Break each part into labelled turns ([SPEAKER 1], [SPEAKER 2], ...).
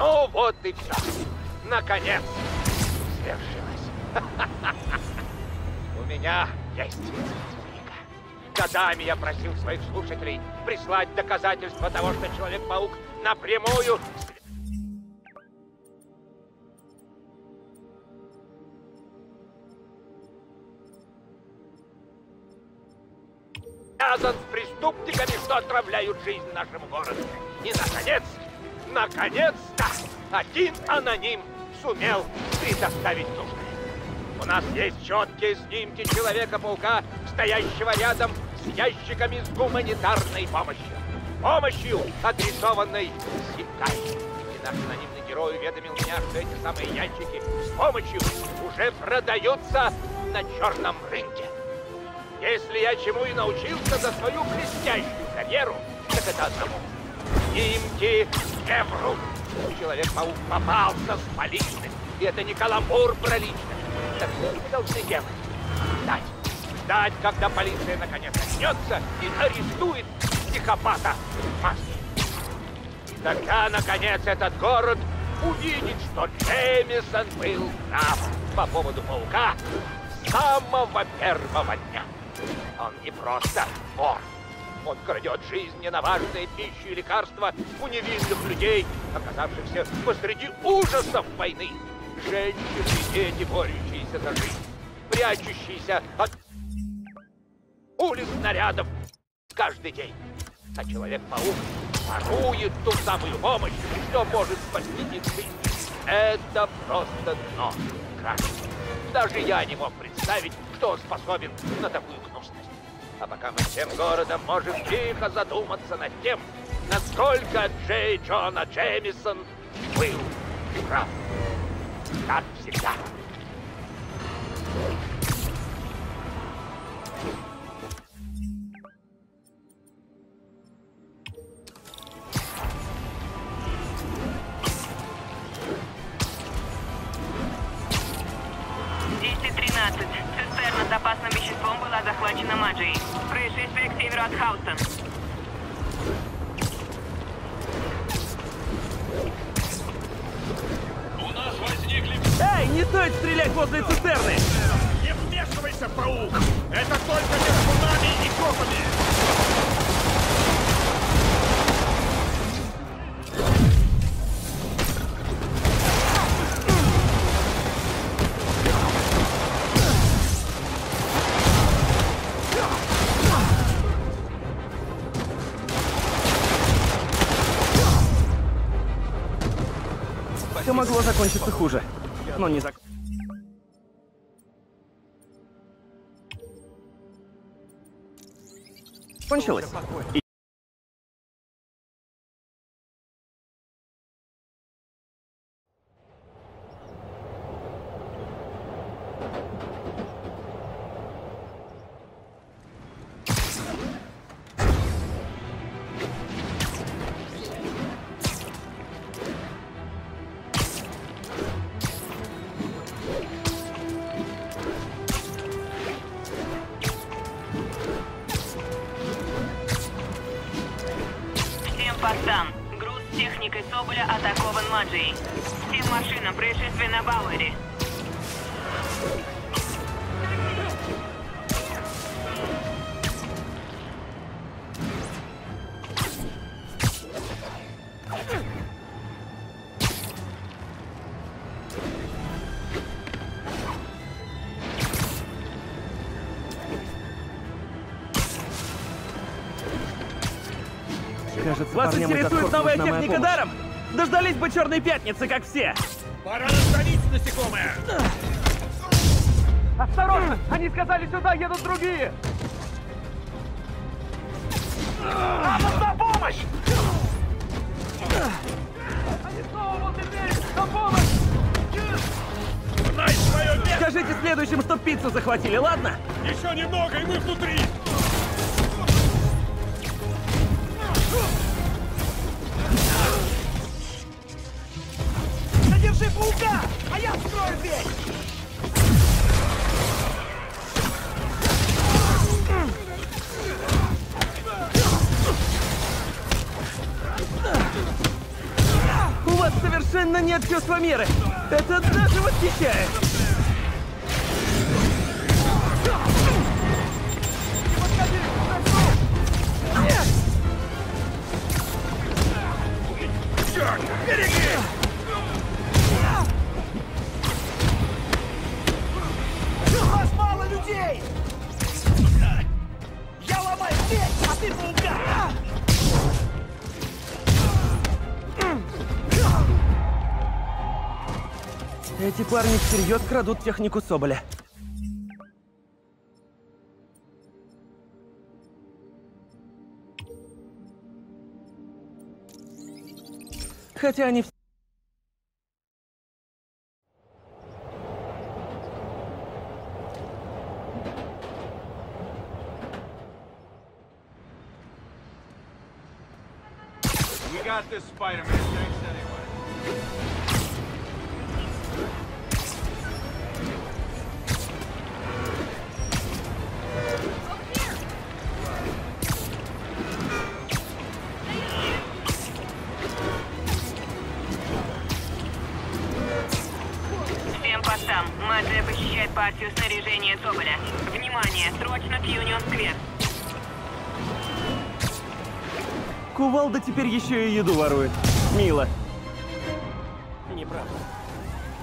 [SPEAKER 1] Ну вот и все. Наконец свершилось. У меня есть книга. Годами я просил своих слушателей прислать доказательства того, что Человек-паук напрямую связан с преступниками, что отравляют жизнь нашему городу. И, наконец, наконец-то, один аноним сумел предоставить нужное. У нас есть четкие снимки Человека-паука, стоящего рядом с ящиками с гуманитарной помощью. Помощью, адресованной Ситай. И наш анонимный герой уведомил меня, что эти самые ящики с помощью уже продаются на черном рынке. Если я чему и научился за свою блестящую карьеру, так это одному. Снимки не врут. Человек-паук попался с поличным. И это не каламбур про личность. Так что мы должны делать? Ждать. Ждать, когда полиция наконец очнется и арестует психопата в маске. И тогда, наконец, этот город увидит, что Джеймисон был прав по поводу паука с самого первого дня. Он не просто вор. Он крадет жизненно важные пищи и лекарства у невинных людей, оказавшихся посреди ужасов войны. Женщины и дети, борющиеся за жизнь, прячущиеся от улиц снарядов каждый день. А Человек-паук ворует ту самую помощь, что может спасти жизнь. Это просто дно. Красиво. Даже я не мог представить, что он способен на такую гнусность. А пока мы всем городом можем тихо задуматься над тем, насколько Джей Джона Джеймисон был прав. Как всегда.
[SPEAKER 2] Опасным веществом была захвачена Маджией. Происшествие к северу от Хаустон.
[SPEAKER 3] У нас возникли...
[SPEAKER 4] Эй, не стоит стрелять возле цистерны!
[SPEAKER 3] Не вмешивайся, паук! Это только между нами и копами!
[SPEAKER 4] Все могло закончиться хуже. Но не зак... Кончилось.
[SPEAKER 2] Машинам происшествие на Бауэре.
[SPEAKER 4] кажется,
[SPEAKER 5] Вас интересует новая техника даром? Дождались бы черной пятницы, как все.
[SPEAKER 3] Пора остановить насекомое!
[SPEAKER 5] Осторожно! Они сказали, сюда едут другие! Нам нужна помощь! Они снова возле двери! На помощь!
[SPEAKER 3] Знай свое место!
[SPEAKER 5] Скажите следующим, что пиццу захватили, ладно?
[SPEAKER 3] Еще немного, и мы внутри!
[SPEAKER 5] Задержи паука, а я вскрою дверь! У вас совершенно
[SPEAKER 4] нет чувства меры. Это даже восхищает.
[SPEAKER 5] Людей! Я ломаю дверь, а ты паука!
[SPEAKER 4] Эти парни всерьез крадут технику Соболя. Хотя они все...
[SPEAKER 3] this, Spider-Man. Thanks anyway.
[SPEAKER 2] Всем постам. Маджия похищает партию снаряжения Соболя. Внимание, срочно к Юнион-сквер.
[SPEAKER 4] Кувалда теперь еще и еду ворует. Мило.
[SPEAKER 5] Неправда.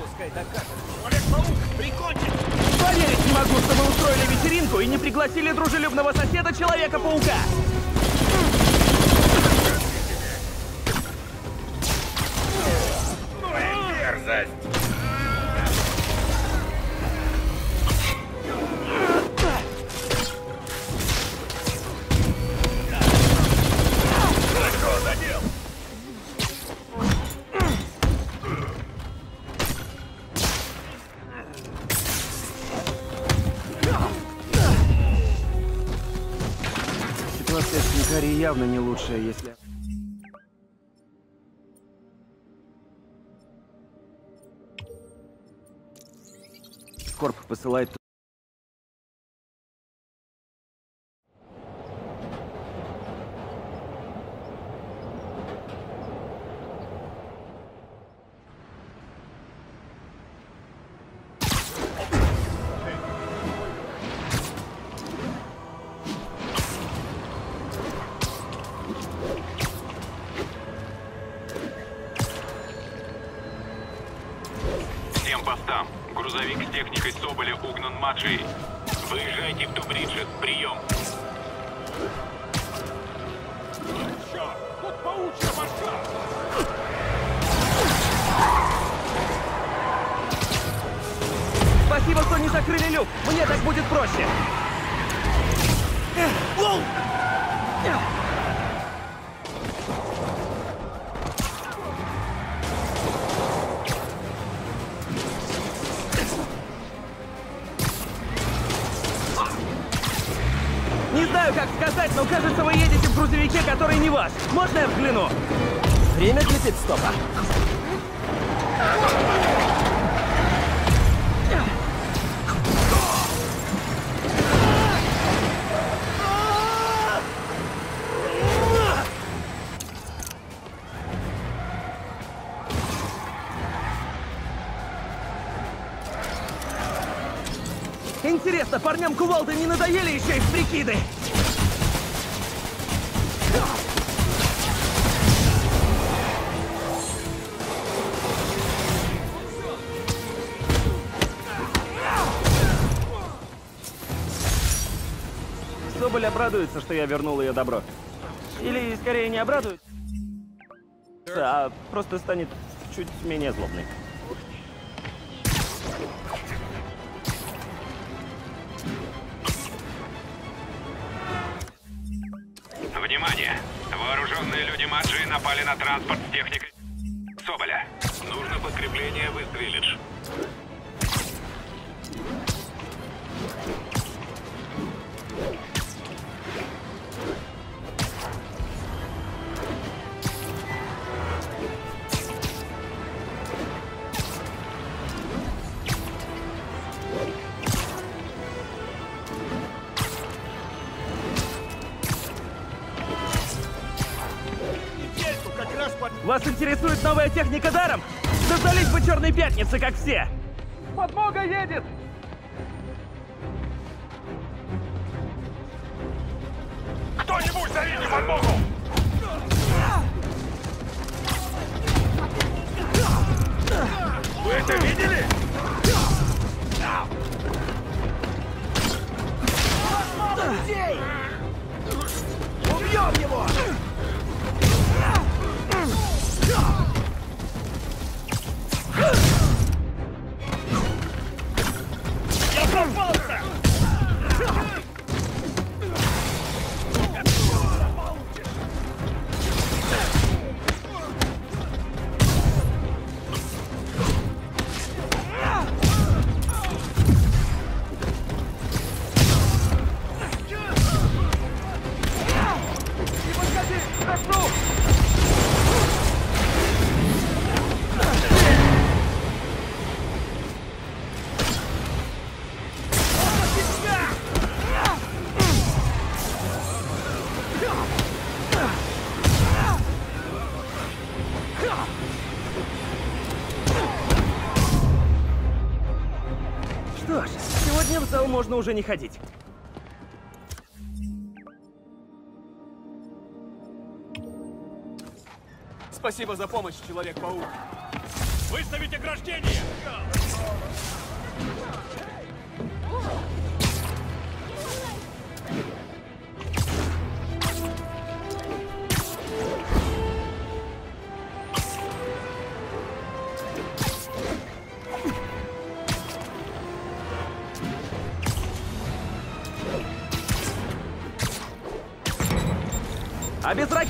[SPEAKER 5] Пускай докажет.
[SPEAKER 3] Человек-паук, прикончить!
[SPEAKER 4] Поверить не могу, что мы устроили вечеринку и не пригласили дружелюбного соседа Человека-паука. Явно не лучшая, если... Корп посылает...
[SPEAKER 6] Грузовик с техникой Соболя угнан Маджией. Выезжайте в Тубриджет. Прием.
[SPEAKER 3] Черт! Тут паучья башка!
[SPEAKER 4] Спасибо, что не закрыли люк. Мне так будет проще. Эх, кажется, вы едете в грузовике, который не ваш. Можно я взгляну? Время для пидстопа. Интересно, парням кувалды не надоели еще и прикиды? Соболь обрадуется, что я вернул ее добро. Или, скорее, не обрадуется, а просто станет чуть менее злобной.
[SPEAKER 6] Внимание! Вооруженные люди Маджии напали на транспорт с техникой Соболя. Нужно подкрепление в
[SPEAKER 4] Вас интересует новая техника даром? Дождались бы Черной Пятницы, как все!
[SPEAKER 1] Подмога едет!
[SPEAKER 3] Кто-нибудь зовите подмогу! Вы это видели?
[SPEAKER 5] Убьем его!
[SPEAKER 4] Можно уже не ходить.
[SPEAKER 5] Спасибо за помощь, Человек-паук.
[SPEAKER 3] Выставить ограждение!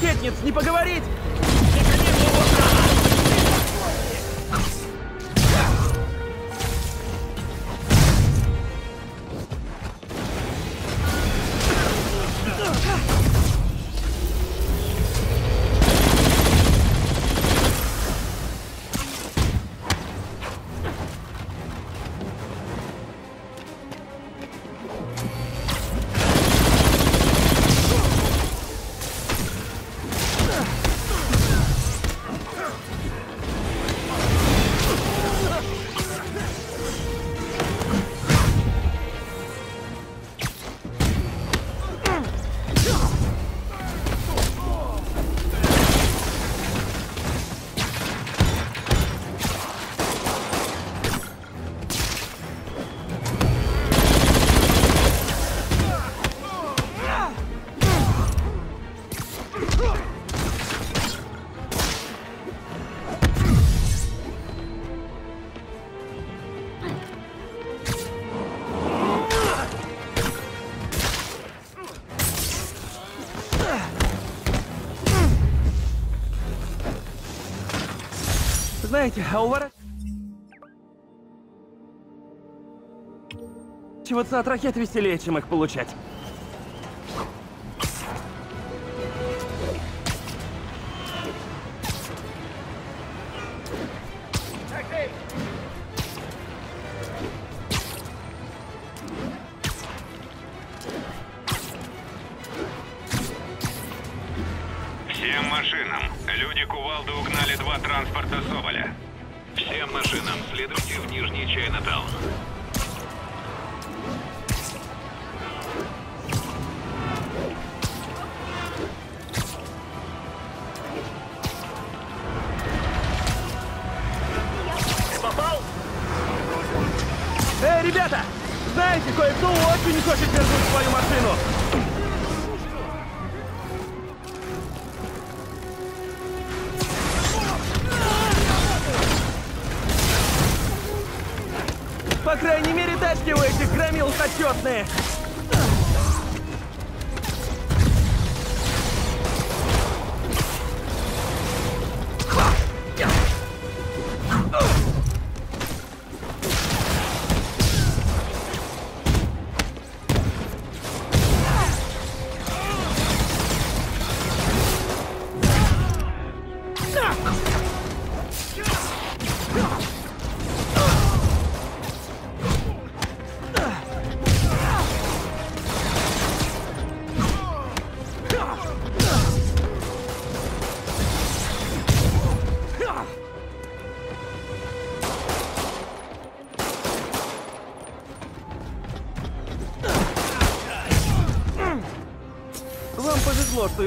[SPEAKER 4] Ракетниц не поговорить? Знаете, а уворачиваться от ракет веселее, чем их получать.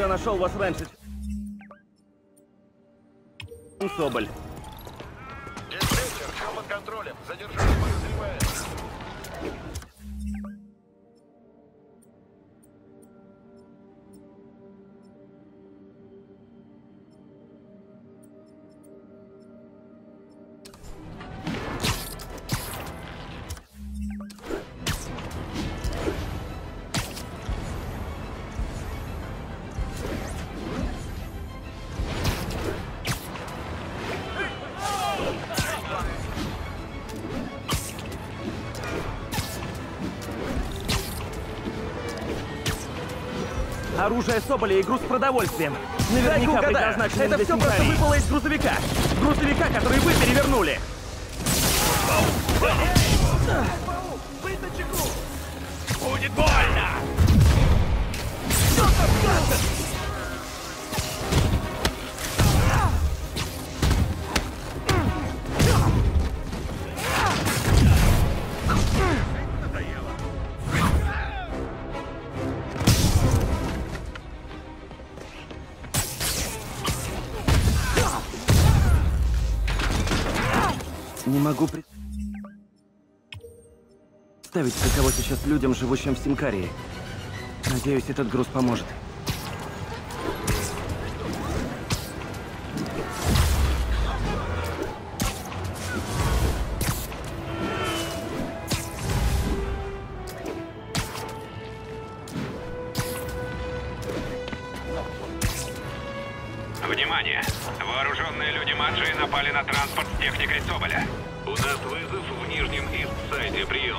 [SPEAKER 4] Нашел вас раньше. Оружие Соболя и груз с продовольствием. Наверняка
[SPEAKER 5] угадаю.
[SPEAKER 4] предназначены
[SPEAKER 5] Это всё просто
[SPEAKER 4] выпало из грузовика. Грузовика, который вы перевернули.
[SPEAKER 3] Будет больно!
[SPEAKER 4] Представить, каково сейчас людям, живущим в Синкарии. Надеюсь, этот груз поможет.
[SPEAKER 6] Внимание! Вооруженные люди Маджи напали на транспорт с техникой Соболя. У нас вызов в Нижнем Ист-Сайде. Прием.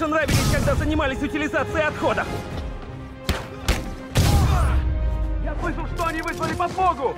[SPEAKER 4] Больше нравились, когда занимались утилизацией отходов.
[SPEAKER 5] Я слышал, что они вызвали подмогу!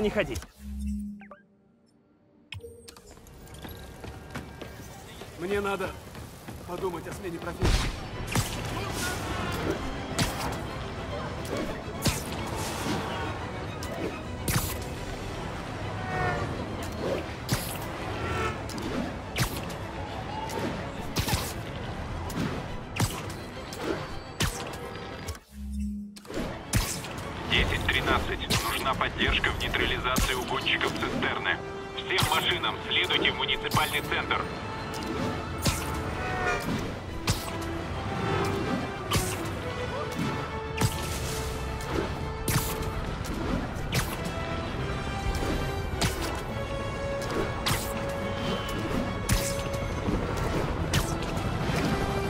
[SPEAKER 4] Не ходить.
[SPEAKER 6] Нейтрализации угонщиков цистерны. Всем машинам следуйте в муниципальный центр.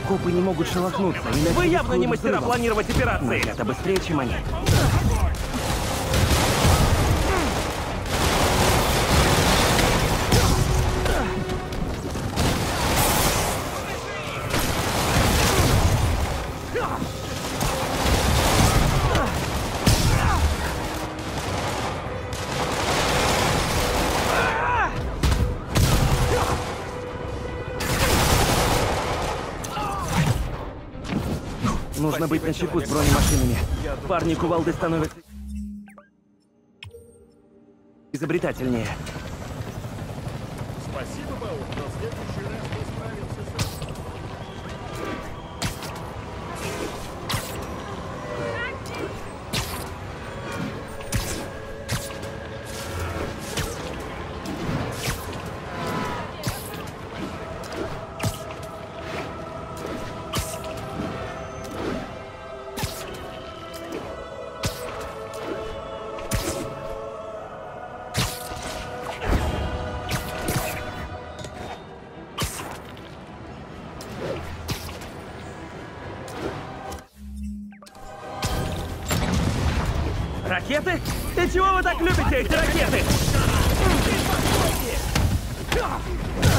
[SPEAKER 4] Копы не могут шелохнуться.
[SPEAKER 5] Вы явно не мастера
[SPEAKER 4] взрывом.
[SPEAKER 5] планировать операции.
[SPEAKER 4] это быстрее, чем они. Нужно быть начеку с бронемашинами. Парни кувалды становятся изобретательнее.
[SPEAKER 3] Спасибо, Паук, но следующий
[SPEAKER 4] Ракеты? И чего вы так любите эти ракеты? Скорее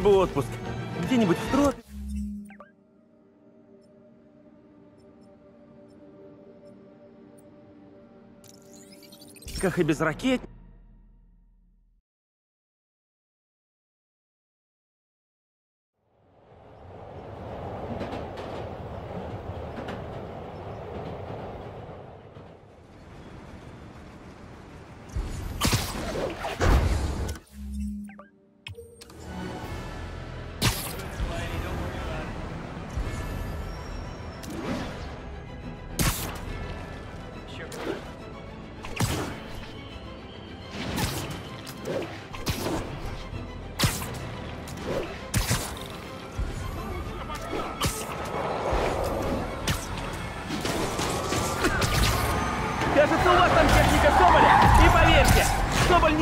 [SPEAKER 4] бы отпуск. Где-нибудь в тропе. Как и без ракет.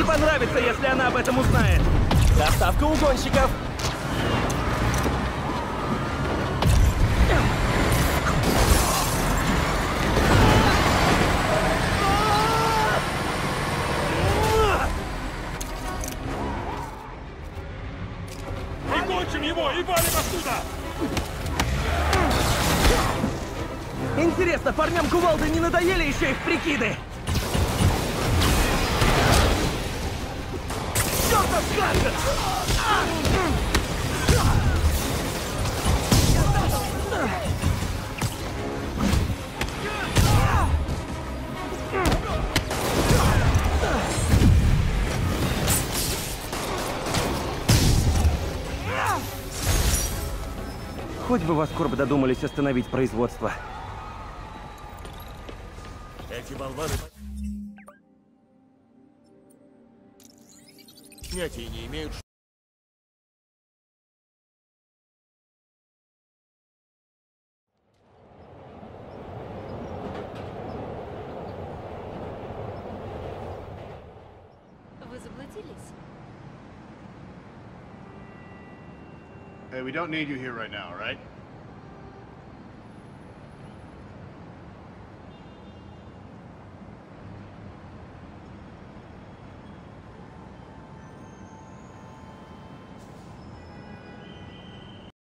[SPEAKER 4] Понравится, если она об этом узнает. Доставка угонщиков.
[SPEAKER 3] Прикончим его и валим отсюда!
[SPEAKER 4] Интересно, парням кувалды не надоели еще их прикиды? Хоть бы вас Корб додумались остановить производство.
[SPEAKER 3] Эти болваны... Понятия не имеют, что...
[SPEAKER 7] Вы заблудились?
[SPEAKER 8] Hey, we don't need you here right now, right?